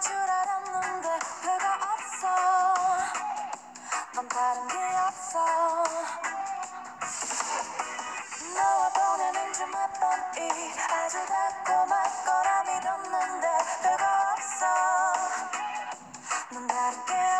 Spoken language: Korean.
줄 알았는데 배가 없어 넌 다른 게 없어. 너와 보내는 주몇 번이 아주 달콤할 거라 믿었는데 배가 없어 넌 다른 게